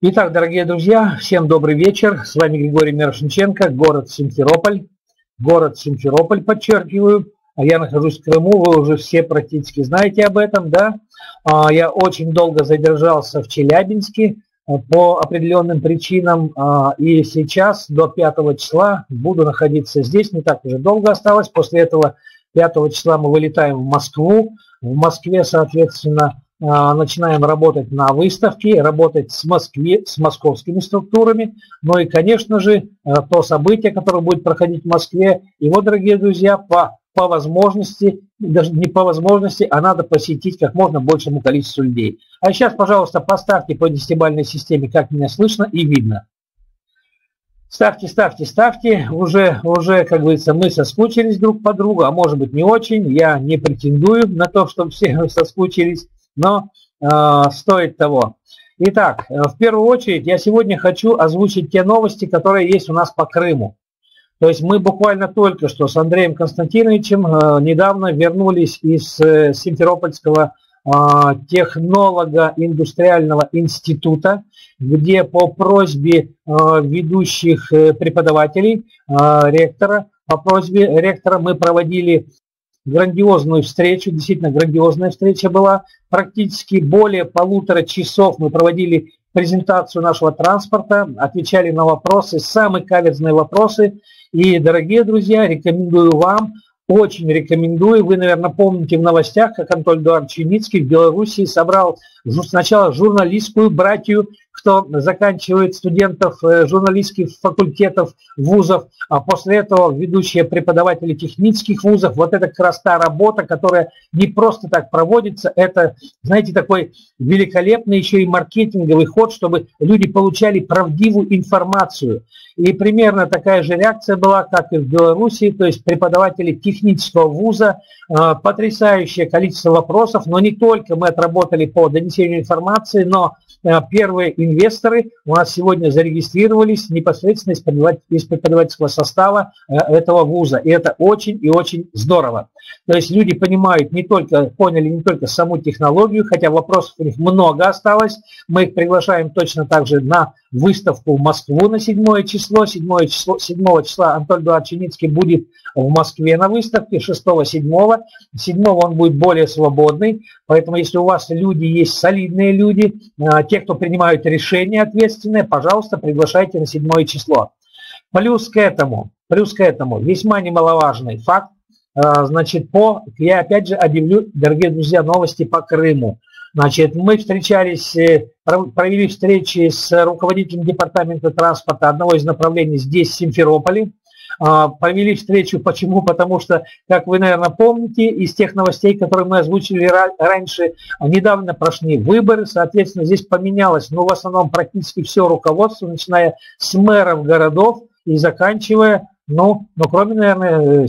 Итак, дорогие друзья, всем добрый вечер. С вами Григорий Мирошниченко, город Симферополь. Город Симферополь, подчеркиваю. А я нахожусь в Крыму, вы уже все практически знаете об этом, да. А, я очень долго задержался в Челябинске а, по определенным причинам. И сейчас до 5 числа буду находиться здесь, не так уже долго осталось. После этого 5 числа мы вылетаем в Москву. В Москве, соответственно, начинаем работать на выставке, работать с, Москве, с московскими структурами. Ну и, конечно же, а, то событие, которое будет проходить в Москве, его, дорогие друзья, по, по возможности, даже не по возможности, а надо посетить как можно большему количеству людей. А сейчас, пожалуйста, поставьте по десятибальной системе, как меня слышно и видно. Ставьте, ставьте, ставьте. Уже, уже, как говорится, мы соскучились друг по другу, а может быть не очень. Я не претендую на то, чтобы все соскучились но э, стоит того. Итак, э, в первую очередь я сегодня хочу озвучить те новости, которые есть у нас по Крыму. То есть мы буквально только что с Андреем Константиновичем э, недавно вернулись из э, Симферопольского э, технолога индустриального института, где по просьбе э, ведущих э, преподавателей, ректора, по просьбе ректора мы проводили грандиозную встречу, действительно грандиозная встреча была. Практически более полутора часов мы проводили презентацию нашего транспорта, отвечали на вопросы, самые каверзные вопросы. И, дорогие друзья, рекомендую вам, очень рекомендую, вы, наверное, помните в новостях, как Анатолий Эдуардович Юницкий в Белоруссии собрал сначала журналистскую братью кто заканчивает студентов э, журналистских факультетов вузов, а после этого ведущие преподаватели технических вузов. Вот это как раз та работа, которая не просто так проводится, это, знаете, такой великолепный еще и маркетинговый ход, чтобы люди получали правдивую информацию. И примерно такая же реакция была, как и в Беларуси, то есть преподаватели технического вуза, э, потрясающее количество вопросов, но не только мы отработали по донесению информации, но Э, первые инвесторы у нас сегодня зарегистрировались непосредственно из преподавательского состава э, этого вуза. И это очень и очень здорово. То есть люди понимают не только, поняли не только саму технологию, хотя вопросов у них много осталось. Мы их приглашаем точно так же на выставку в Москву на 7 число. 7 число 7 числа Антон Эдуардович Чиницкий будет в Москве на выставке, 6-7. 7 он будет более свободный, поэтому если у вас люди есть, солидные люди, а, те, кто принимают решения ответственные, пожалуйста, приглашайте на 7 число. Плюс к этому, плюс к этому, весьма немаловажный факт, а, значит, по, я опять же объявлю, дорогие друзья, новости по Крыму. Значит, мы встречались, э, провели встречи с руководителем департамента транспорта одного из направлений здесь, в Симферополе. А, провели встречу. Почему? Потому что, как вы, наверное, помните, из тех новостей, которые мы озвучили раньше, недавно прошли выборы, соответственно, здесь поменялось, ну, в основном практически все руководство, начиная с мэров городов и заканчивая, ну, ну кроме, наверное,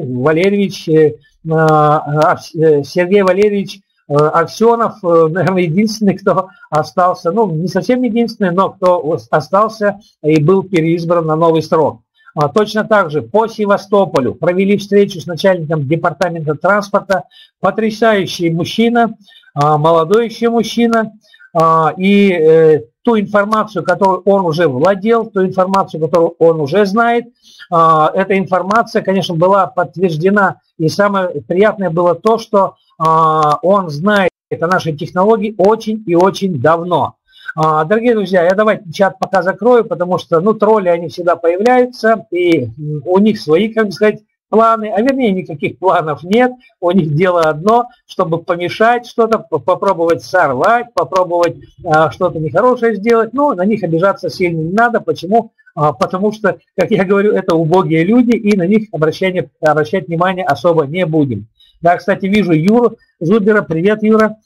Валерьевич, э, а, э, Сергей Валерьевич Э, Аксенов, э, наверное, единственный, кто остался, ну, не совсем единственный, но кто остался и был переизбран на новый срок. А точно так же по Севастополю провели встречу с начальником департамента транспорта. Потрясающий мужчина, а, молодой еще мужчина. А, и э, ту информацию, которую он уже владел, ту информацию, которую он уже знает, эта информация, конечно, была подтверждена. И самое приятное было то, что он знает о нашей технологии очень и очень давно. А, дорогие друзья, я давайте чат пока закрою, потому что, ну, тролли, они всегда появляются, и у них свои, как бы сказать, планы, а вернее никаких планов нет, у них дело одно, чтобы помешать что-то, попробовать сорвать, попробовать а, что-то нехорошее сделать, но на них обижаться сильно не надо, почему? А, потому что, как я говорю, это убогие люди, и на них обращение, обращать внимание особо не будем. Да, кстати, вижу Юру Зубера. Привет, Юра.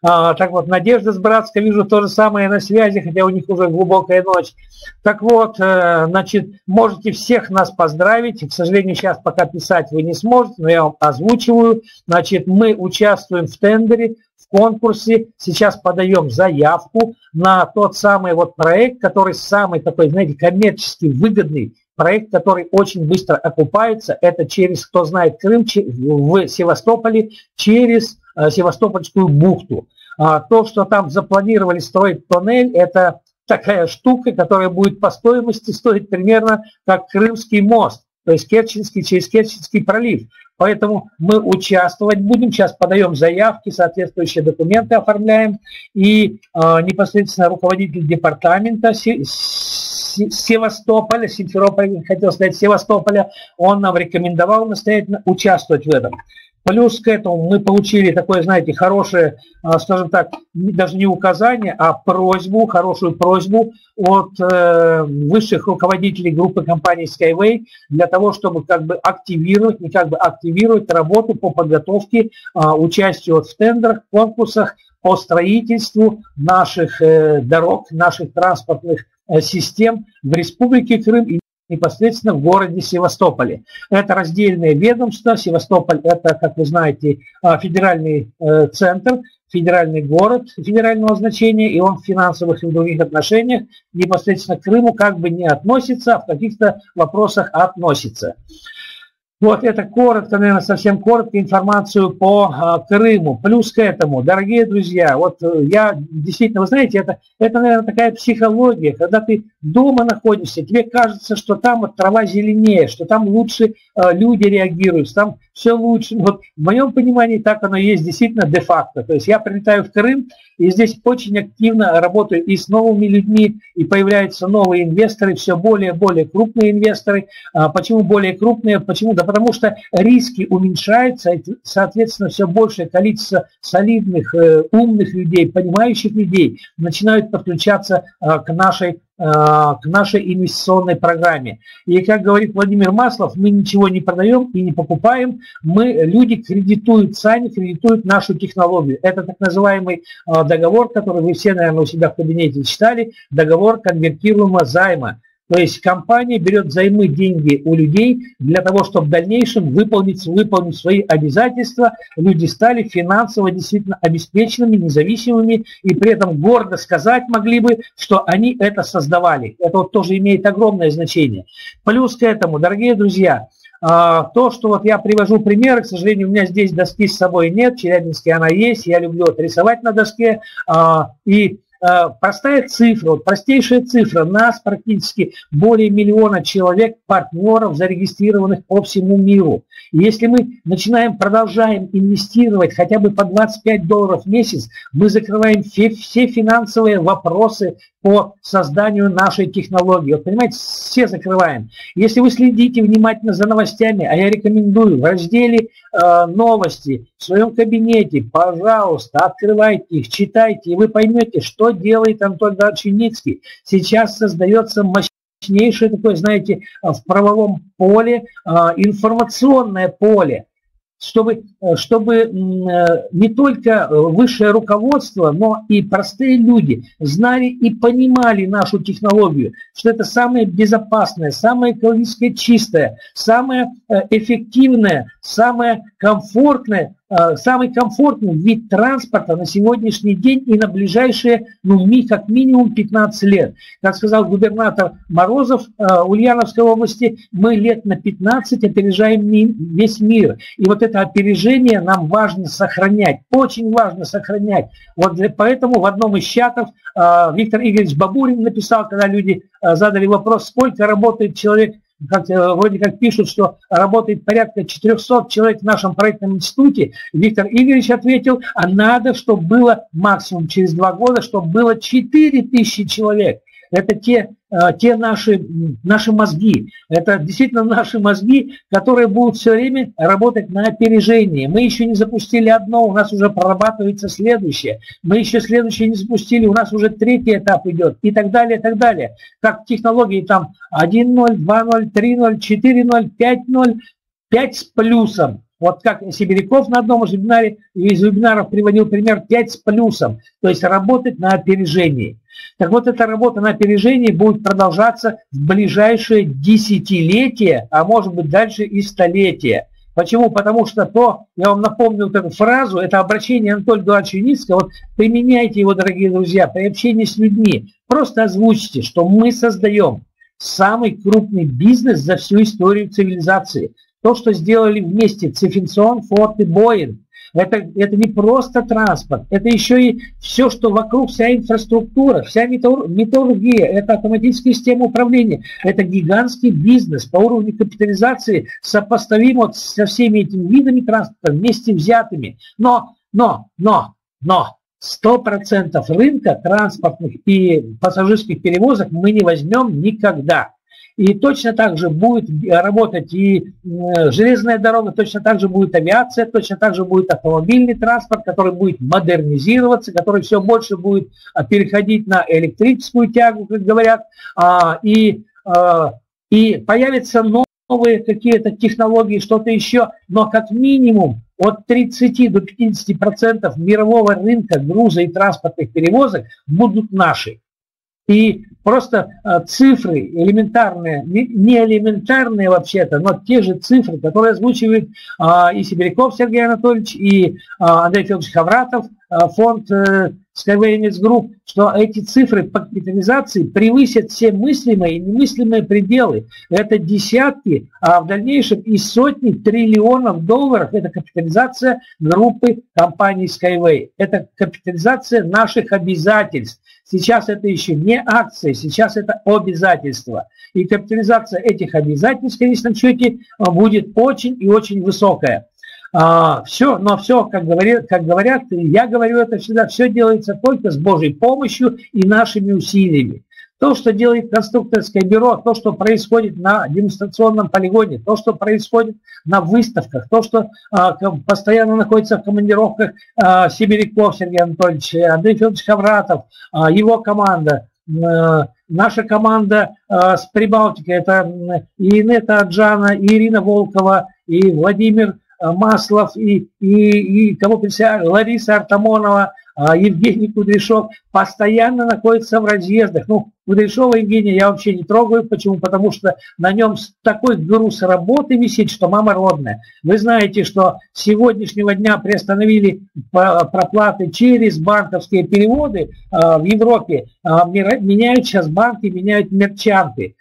А, так вот, Надежда с Братска, вижу то же самое на связи, хотя у них уже глубокая ночь. Так вот, э, значит, можете всех нас поздравить. К сожалению, сейчас пока писать вы не сможете, но я вам озвучиваю. Значит, мы участвуем в тендере, в конкурсе. Сейчас подаем заявку на тот самый вот проект, который самый такой, знаете, коммерчески выгодный проект, который очень быстро окупается, это через, кто знает Крым, в Севастополе, через э, Севастопольскую бухту. А, то, что там запланировали строить тоннель, это такая штука, которая будет по стоимости стоить примерно как Крымский мост, то есть Керченский через Керченский пролив. Поэтому мы участвовать будем. Сейчас подаем заявки, соответствующие документы оформляем. И э, непосредственно руководитель департамента Севастополя, Симферополя, хотел сказать Севастополя, он нам рекомендовал настоятельно участвовать в этом. Плюс к этому мы получили такое, знаете, хорошее, а, скажем так, даже не указание, а просьбу, хорошую просьбу от э, высших руководителей группы компании Skyway для того, чтобы как бы активировать, не как бы активировать работу по подготовке, а, участию в тендерах, конкурсах по строительству наших э, дорог, наших транспортных э, систем в Республике Крым и непосредственно в городе Севастополе. Это раздельное ведомство. Севастополь – это, как вы знаете, а, федеральный э, центр, федеральный город федерального значения, и он в финансовых и в других отношениях непосредственно к Крыму как бы не относится, а в каких-то вопросах относится. Вот это коротко, наверное, совсем коротко информацию по а, Крыму. Плюс к этому, дорогие друзья, вот э, я действительно, вы знаете, это, это, наверное, такая психология, когда ты дома находишься, тебе кажется, что там вот трава зеленее, что там лучше э, люди реагируют, там все лучше. Вот в моем понимании так оно есть действительно де-факто. То есть я прилетаю в Крым, и здесь очень активно работаю и с новыми людьми, и появляются новые инвесторы, все более и более крупные инвесторы. А почему более крупные? Почему? Да потому что риски уменьшаются, соответственно, все большее количество солидных, э, умных людей, понимающих людей начинают подключаться э, к нашей к нашей инвестиционной программе. И как говорит Владимир Маслов, мы ничего не продаем и не покупаем, мы, люди кредитуют сами, кредитуют нашу технологию. Это так называемый э, договор, который вы все, наверное, у себя в кабинете читали, договор конвертируемого займа. То есть компания берет взаймы деньги у людей для того, чтобы в дальнейшем выполнить, выполнить свои обязательства. Люди стали финансово действительно обеспеченными, независимыми и при этом гордо сказать могли бы, что они это создавали. Это вот тоже имеет огромное значение. Плюс к этому, дорогие друзья, а, то, что вот я привожу примеры, к сожалению, у меня здесь доски с собой нет, в Челябинске она есть, я люблю рисовать на доске, а, и простая цифра, вот простейшая цифра, нас практически более миллиона человек, партнеров, зарегистрированных по всему миру. И если мы начинаем, продолжаем инвестировать хотя бы по 25 долларов в месяц, мы закрываем все, все финансовые вопросы по созданию нашей технологии. Вот, понимаете, все закрываем. Если вы следите внимательно за новостями, а я рекомендую в разделе э, новости в своем кабинете, пожалуйста, открывайте их, читайте, и вы поймете, что делает Антон Горчиницкий. Сейчас создается мощнейшее такое, знаете, в правовом поле, э, информационное поле чтобы, э, чтобы э, не только высшее руководство, но и простые люди знали и понимали нашу технологию, что это самое безопасное, самое экологически чистое, самое э, эффективное, самое комфортное самый комфортный вид транспорта на сегодняшний день и на ближайшие, ну, как минимум 15 лет. Как сказал губернатор Морозов э, Ульяновской области, мы лет на 15 опережаем весь мир. И вот это опережение нам важно сохранять, очень важно сохранять. Вот для, поэтому в одном из чатов э, Виктор Игоревич Бабурин написал, когда люди э, задали вопрос, сколько работает человек как, э, вроде как пишут, что работает порядка 400 человек в нашем проектном институте. Виктор Игоревич ответил, а надо, чтобы было максимум через два года, чтобы было 4000 человек. Это те, э, те наши, наши мозги. Это действительно наши мозги, которые будут все время работать на опережении. Мы еще не запустили одно, у нас уже прорабатывается следующее. Мы еще следующее не запустили, у нас уже третий этап идет и так далее, и так далее. Как технологии там 1.0, 2.0, 3.0, 4.0, 5.0, 5 с плюсом. Вот как Сибиряков на одном из вебинаре, из вебинаров приводил пример 5 с плюсом, то есть работать на опережении. Так вот, эта работа на опережении будет продолжаться в ближайшие десятилетия, а может быть дальше и столетия. Почему? Потому что то, я вам напомню вот эту фразу, это обращение Анатолия Эдуардовича Ницкого, вот применяйте его, дорогие друзья, при общении с людьми. Просто озвучьте, что мы создаем самый крупный бизнес за всю историю цивилизации. То, что сделали вместе Цифинсон, Форд и Боин, Это, это не просто транспорт, это еще и все, что вокруг, вся инфраструктура, вся металлургия, это автоматическая система управления, это гигантский бизнес по уровню капитализации, сопоставим вот со всеми этими видами транспорта вместе взятыми. Но, но, но, но, 100% рынка транспортных и пассажирских перевозок мы не возьмем никогда. И точно так же будет работать и железная дорога, точно так же будет авиация, точно так же будет автомобильный транспорт, который будет модернизироваться, который все больше будет а, переходить на электрическую тягу, как говорят, а, и, и появятся новые какие-то технологии, что-то еще, но как минимум от 30 до 50 процентов мирового рынка груза и транспортных перевозок будут наши. И просто э, цифры элементарные, не элементарные вообще-то, но те же цифры, которые озвучивает а, и Сибиряков Сергей Анатольевич, и а, Андрей Федорович Хавратов, фонд Skyway Index Group, что эти цифры по капитализации превысят все мыслимые и немыслимые пределы. Это десятки, а в дальнейшем и сотни триллионов долларов. Это капитализация группы компании Skyway. Это капитализация наших обязательств. Сейчас это еще не акции, сейчас это обязательства. И капитализация этих обязательств в конечном счете будет очень и очень высокая. А, все, но все, как говорят, как говорят, я говорю это всегда, все делается только с Божьей помощью и нашими усилиями. То, что делает конструкторское бюро, то, что происходит на демонстрационном полигоне, то, что происходит на выставках, то, что а, постоянно находится в командировках а, Сибиряков Сергей Анатольевич, Андрей Федорович Хавратов, а, его команда, а, наша команда а, с Прибалтики, это и Инета Аджана, и Ирина Волкова, и Владимир Маслов и, и, и кого представляю, Лариса Артамонова, а, Евгений Кудряшов постоянно находятся в разъездах. Ну, Кудряшова Евгения я вообще не трогаю. Почему? Потому что на нем такой груз работы висит, что мама родная. Вы знаете, что с сегодняшнего дня приостановили проплаты через банковские переводы а, в Европе. Меняют сейчас банки, меняют мерчанты.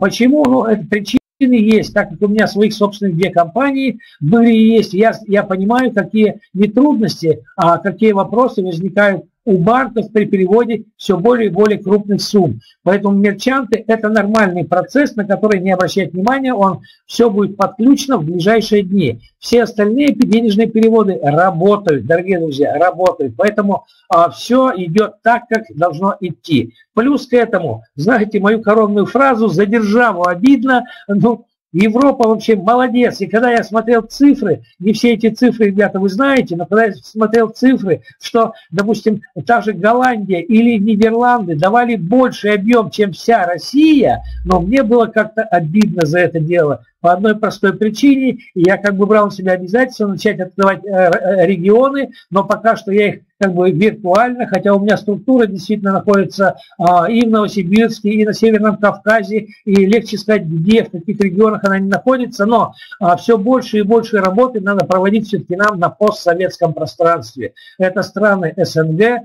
Почему? Ну, это причина есть, так как у меня своих собственных две компании были и есть, я, я понимаю, какие не трудности, а какие вопросы возникают у банков при переводе все более и более крупных сумм. Поэтому мерчанты – это нормальный процесс, на который не обращать внимания, он все будет подключено в ближайшие дни. Все остальные денежные переводы работают, дорогие друзья, работают. Поэтому а, все идет так, как должно идти. Плюс к этому, знаете, мою коронную фразу «за державу обидно», ну, Европа вообще молодец. И когда я смотрел цифры, не все эти цифры, ребята, вы знаете, но когда я смотрел цифры, что, допустим, та же Голландия или Нидерланды давали больший объем, чем вся Россия, но мне было как-то обидно за это дело по одной простой причине. Я как бы брал на себя обязательство начать открывать э, э, регионы, но пока что я их как бы виртуально, хотя у меня структура действительно находится а, и в Новосибирске, и на Северном Кавказе, и легче сказать, где, в каких регионах она не находится, но а, все больше и больше работы надо проводить все-таки нам на постсоветском пространстве. Это страны СНГ,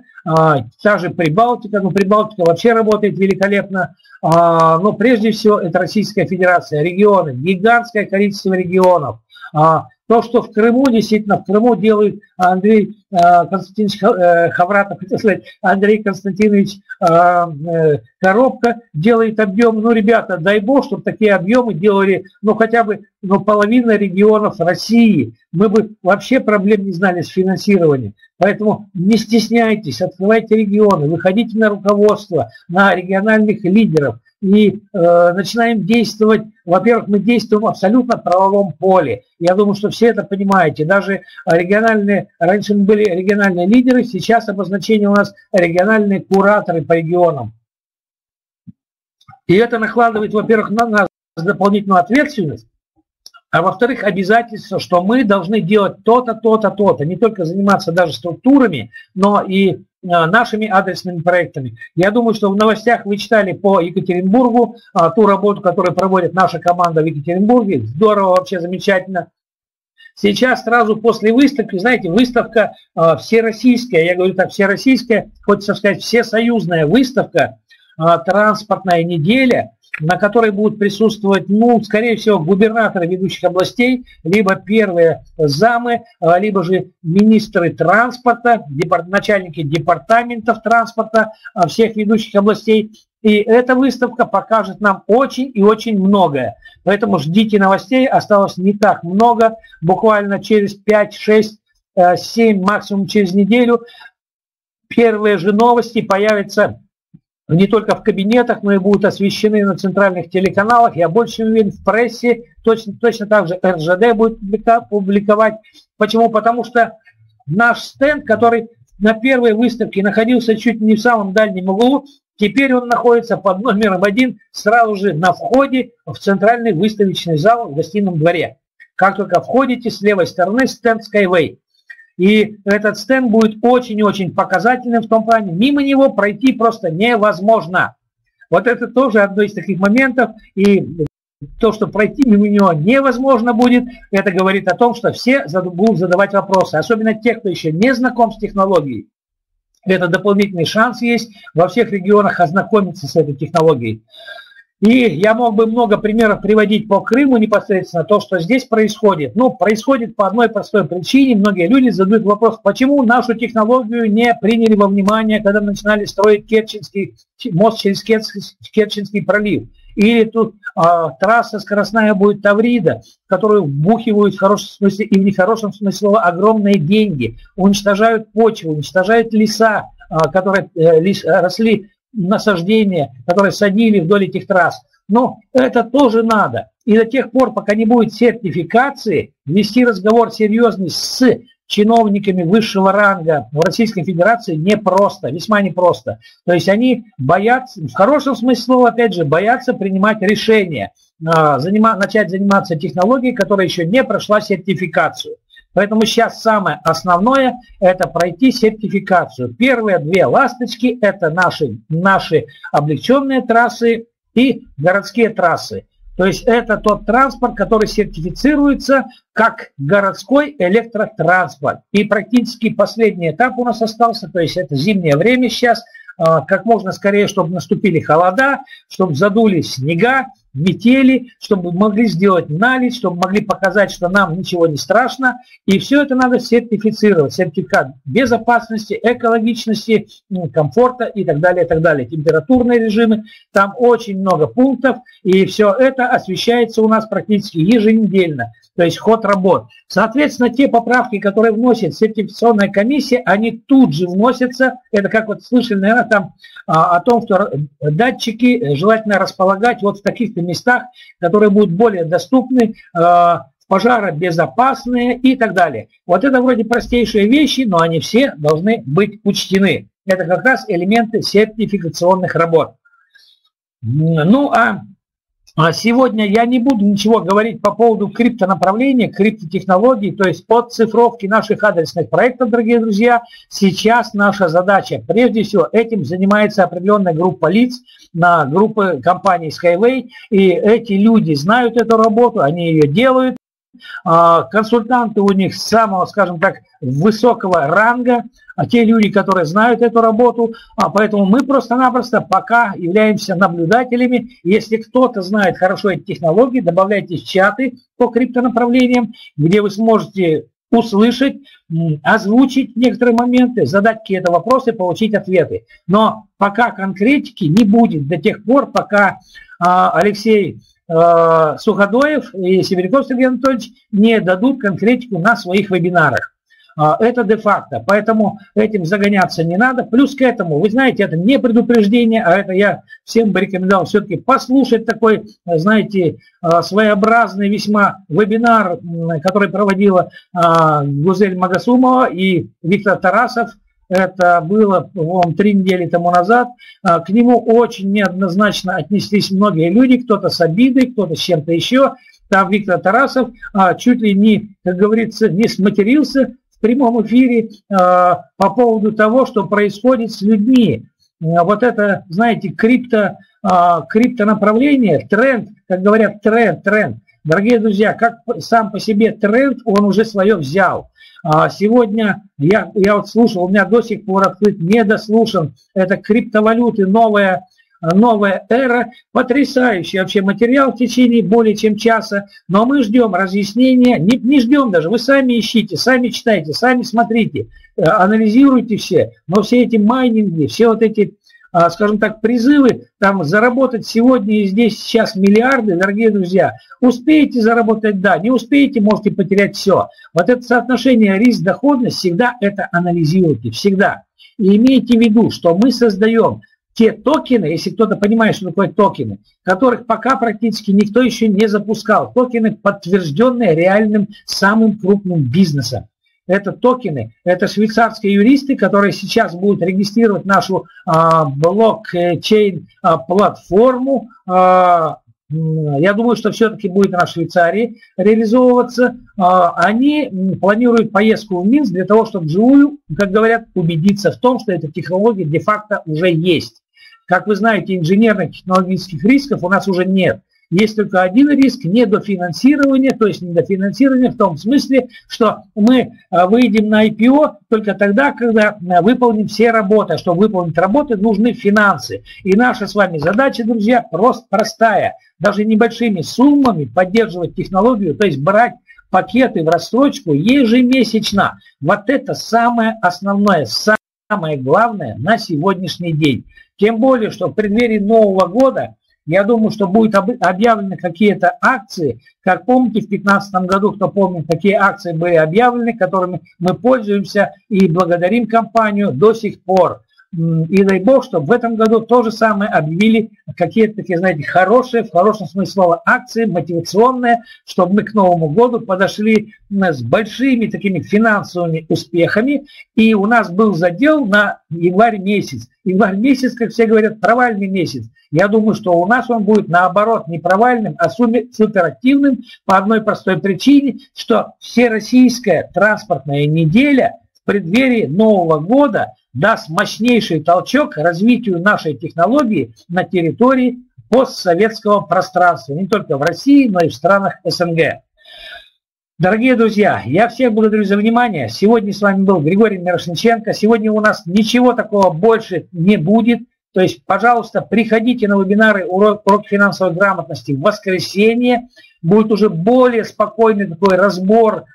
та же Прибалтика, ну Прибалтика вообще работает великолепно, а, но прежде всего это Российская Федерация, регионы, гигантское количество регионов. То, что в Крыму, действительно, в Крыму делает Андрей а, Константинович э, Хавратов, хотел сказать, Андрей Константинович э, Коробка делает объем, ну, ребята, дай бог, чтобы такие объемы делали, ну, хотя бы, ну, половина регионов России. Мы бы вообще проблем не знали с финансированием. Поэтому не стесняйтесь, открывайте регионы, выходите на руководство, на региональных лидеров, и э, начинаем действовать. Во-первых, мы действуем абсолютно в правовом поле. Я думаю, что все это понимаете. Даже региональные, раньше мы были региональные лидеры, сейчас обозначение у нас региональные кураторы по регионам. И это накладывает, во-первых, на нас дополнительную ответственность, а во-вторых, обязательство, что мы должны делать то-то, то-то, то-то. Не только заниматься даже структурами, но и нашими адресными проектами. Я думаю, что в новостях вы читали по Екатеринбургу а, ту работу, которую проводит наша команда в Екатеринбурге. Здорово, вообще замечательно. Сейчас сразу после выставки, знаете, выставка э, всероссийская, я говорю так, всероссийская, хочется сказать, всесоюзная выставка, э, транспортная неделя – на которой будут присутствовать, ну, скорее всего, губернаторы ведущих областей, либо первые замы, а, либо же министры транспорта, начальники департаментов транспорта а, всех ведущих областей. И эта выставка покажет нам очень и очень многое. Поэтому ждите новостей, осталось не так много, буквально через 5, 6, 7, максимум через неделю. Первые же новости появятся не только в кабинетах, но и будут освещены на центральных телеканалах. Я больше уверен, в прессе точно, точно так же РЖД будет публиковать. Почему? Потому что наш стенд, который на первой выставке находился чуть не в самом дальнем углу, теперь он находится под номером один сразу же на входе в центральный выставочный зал в гостином дворе. Как только входите, с левой стороны стенд Skyway. И этот стенд будет очень-очень показательным в том плане, мимо него пройти просто невозможно. Вот это тоже одно из таких моментов. И то, что пройти мимо него невозможно будет, это говорит о том, что все будут задавать вопросы. Особенно те, кто еще не знаком с технологией. Это дополнительный шанс есть во всех регионах ознакомиться с этой технологией. И я мог бы много примеров приводить по Крыму непосредственно, то, что здесь происходит. Ну, происходит по одной простой причине. Многие люди задают вопрос, почему нашу технологию не приняли во внимание, когда начинали строить Керченский, мост через Керченский пролив. Или тут а, трасса скоростная будет Таврида, которую вбухивают в хорошем смысле и в нехорошем смысле огромные деньги, уничтожают почву, уничтожают леса, а, которые э, росли насаждения, которые садили вдоль этих трасс. Но это тоже надо. И до тех пор, пока не будет сертификации, вести разговор серьезный с чиновниками высшего ранга в Российской Федерации непросто, весьма непросто. То есть они боятся, в хорошем смысле слова, опять же, боятся принимать решения, а, занима, начать заниматься технологией, которая еще не прошла сертификацию. Поэтому сейчас самое основное – это пройти сертификацию. Первые две ласточки – это наши, наши облегченные трассы и городские трассы. То есть это тот транспорт, который сертифицируется как городской электротранспорт. И практически последний этап у нас остался, то есть это зимнее время сейчас, а, как можно скорее, чтобы наступили холода, чтобы задули снега, метели, чтобы могли сделать налить, чтобы могли показать, что нам ничего не страшно. И все это надо сертифицировать. Сертификат безопасности, экологичности, комфорта и так далее, и так далее. Температурные режимы, там очень много пунктов, и все это освещается у нас практически еженедельно то есть ход работ. Соответственно, те поправки, которые вносит сертификационная комиссия, они тут же вносятся. Это как вот слышали, наверное, там а, о том, что датчики желательно располагать вот в таких-то местах, которые будут более доступны, а, пожаробезопасные и так далее. Вот это вроде простейшие вещи, но они все должны быть учтены. Это как раз элементы сертификационных работ. Ну, а сегодня я не буду ничего говорить по поводу криптонаправления, криптотехнологий, то есть от цифровки наших адресных проектов, дорогие друзья. Сейчас наша задача, прежде всего, этим занимается определенная группа лиц, на группы компании Skyway, и эти люди знают эту работу, они ее делают, а, консультанты у них самого, скажем так, высокого ранга, а те люди, которые знают эту работу, а поэтому мы просто-напросто пока являемся наблюдателями. Если кто-то знает хорошо эти технологии, добавляйте в чаты по криптонаправлениям, где вы сможете услышать, озвучить некоторые моменты, задать какие-то вопросы, получить ответы. Но пока конкретики не будет до тех пор, пока а, Алексей Э, Суходоев и Сибиряков Сергей Анатольевич не дадут конкретику на своих вебинарах. А, это де-факто, поэтому этим загоняться не надо. Плюс к этому, вы знаете, это не предупреждение, а это я всем бы рекомендовал все-таки послушать такой, знаете, э, своеобразный весьма вебинар, который проводила э, Гузель Магасумова и Виктор Тарасов – это было, по три недели тому назад. А, к нему очень неоднозначно отнеслись многие люди, кто-то с обидой, кто-то с чем-то еще. Там Виктор Тарасов а, чуть ли не, как говорится, не сматерился в прямом эфире а, по поводу того, что происходит с людьми. Вот это, знаете, крипто, криптонаправление, тренд, как говорят, тренд, тренд. Дорогие друзья, как сам по себе тренд, он уже свое взял. А сегодня я, я вот слушал, у меня до сих пор открыт, недослушан, это криптовалюты, новая новая эра, потрясающий вообще материал в течение более чем часа, но мы ждем разъяснения, не, не ждем даже, вы сами ищите, сами читайте, сами смотрите, э, анализируйте все, но все эти майнинги, все вот эти скажем так, призывы там заработать сегодня и здесь сейчас миллиарды, дорогие друзья, успеете заработать, да, не успеете, можете потерять все. Вот это соотношение риск-доходность всегда это анализируйте, всегда. И имейте в виду, что мы создаем те токены, если кто-то понимает, что такое токены, которых пока практически никто еще не запускал. Токены, подтвержденные реальным самым крупным бизнесом это токены, это швейцарские юристы, которые сейчас будут регистрировать нашу а, блокчейн а. А, я думаю, что все-таки будет на Швейцарии реализовываться. А, они планируют поездку в Минск для того, чтобы вживую, как говорят, убедиться в том, что эта технология де-факто уже есть. Как вы знаете, инженерных технологических рисков у нас уже нет. Есть только один риск – недофинансирование, то есть недофинансирование в том смысле, что мы а, выйдем на IPO только тогда, когда а, выполним все работы. А чтобы выполнить работы, нужны финансы. И наша с вами задача, друзья, просто простая. Даже небольшими суммами поддерживать технологию, то есть брать пакеты в рассрочку ежемесячно. Вот это самое основное, самое главное на сегодняшний день. Тем более, что в преддверии Нового года я думаю, что будут объявлены какие-то акции. Как помните, в 2015 году, кто помнит, такие акции были объявлены, которыми мы пользуемся и благодарим компанию до сих пор. И дай бог, чтобы в этом году то же самое объявили какие-то такие, знаете, хорошие, в хорошем смысле слова, акции, мотивационные, чтобы мы к Новому году подошли с большими такими финансовыми успехами. И у нас был задел на январь месяц. Январь месяц, как все говорят, провальный месяц. Я думаю, что у нас он будет наоборот не провальным, а суперактивным по одной простой причине, что всероссийская транспортная неделя в преддверии Нового года даст мощнейший толчок развитию нашей технологии на территории постсоветского пространства, не только в России, но и в странах СНГ. Дорогие друзья, я всех благодарю за внимание. Сегодня с вами был Григорий Мирошниченко. Сегодня у нас ничего такого больше не будет. То есть, пожалуйста, приходите на вебинары урок, урок финансовой грамотности в воскресенье. Будет уже более спокойный такой разбор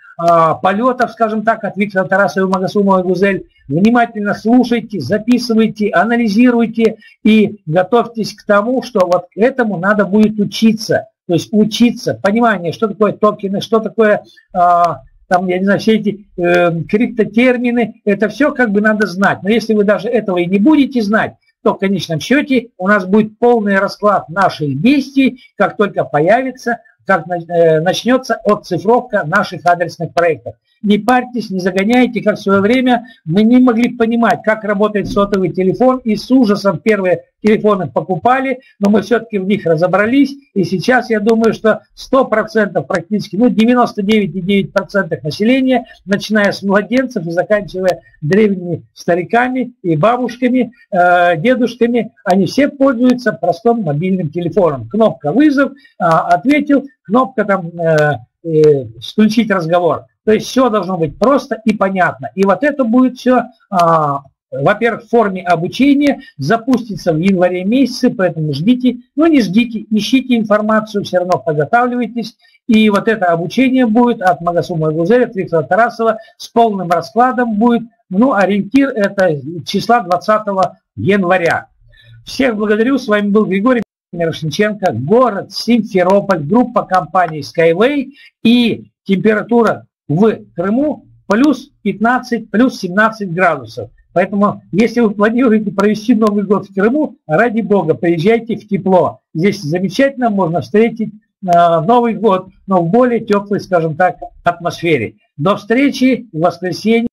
полетов, скажем так, от Виктора Тарасова и Магасумова Гузель. Внимательно слушайте, записывайте, анализируйте и готовьтесь к тому, что вот этому надо будет учиться. То есть учиться, понимание, что такое токены, что такое а, там, я не знаю, все эти э, криптотермины, это все как бы надо знать. Но если вы даже этого и не будете знать, то в конечном счете у нас будет полный расклад наших действий, как только появится, как э, начнется отцифровка наших адресных проектов. Не парьтесь, не загоняйте, как в свое время мы не могли понимать, как работает сотовый телефон, и с ужасом первые телефоны покупали, но мы все-таки в них разобрались, и сейчас я думаю, что 100% практически, ну 99,9% населения, начиная с младенцев и заканчивая древними стариками и бабушками, э, дедушками, они все пользуются простым мобильным телефоном. Кнопка «Вызов», э, ответил, кнопка там э, э, «Включить разговор». То есть все должно быть просто и понятно. И вот это будет все а, во-первых, в форме обучения запустится в январе месяце, поэтому ждите, ну не ждите, ищите информацию, все равно подготавливайтесь. И вот это обучение будет от Магасума Гузеля, от Виктора Тарасова с полным раскладом будет, ну ориентир это числа 20 января. Всех благодарю, с вами был Григорий Мирошниченко, город Симферополь, группа компании Skyway и температура в Крыму плюс 15, плюс 17 градусов. Поэтому, если вы планируете провести Новый год в Крыму, ради бога, приезжайте в тепло. Здесь замечательно можно встретить э, Новый год, но в более теплой, скажем так, атмосфере. До встречи в воскресенье.